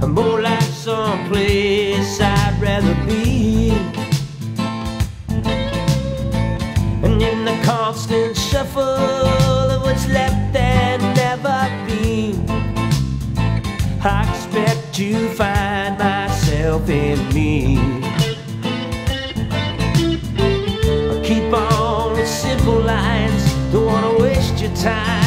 I'm more like some place I'd rather be. And in the constant shuffle of what's left and never been, I expect to find myself in me. I keep on simple lines, don't wanna waste your time.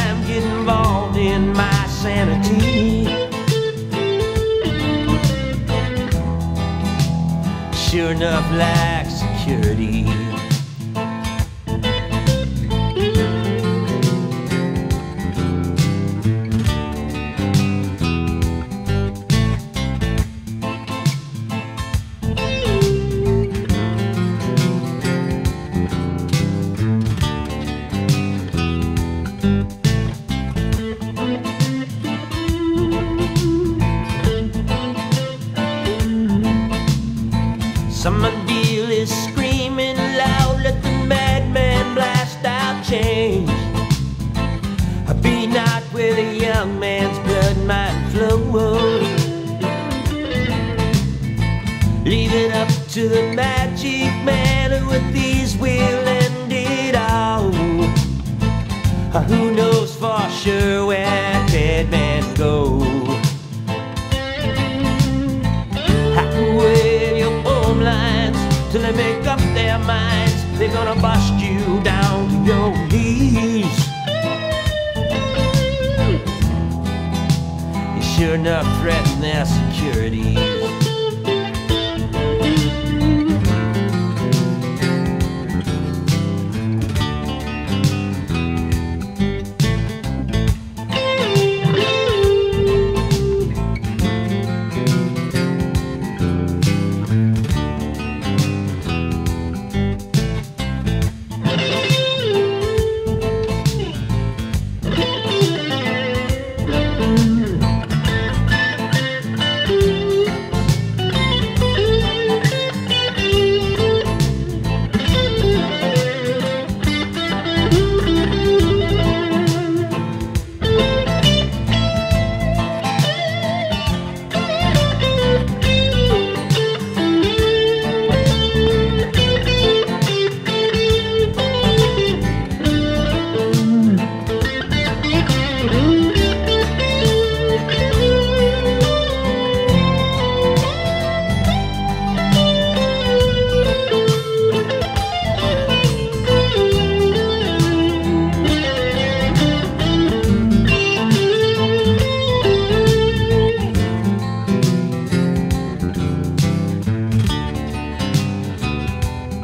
sure enough lack security. Deal is screaming loud, let the madman blast out change. Be not where the young man's blood might flow. Leave it up to the magic man gonna bust you down to your knees. You sure enough threaten their security.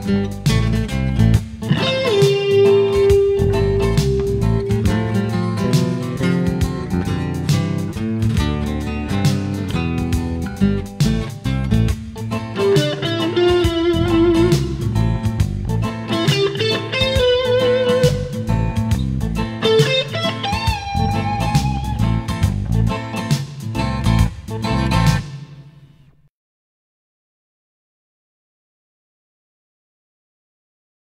Thank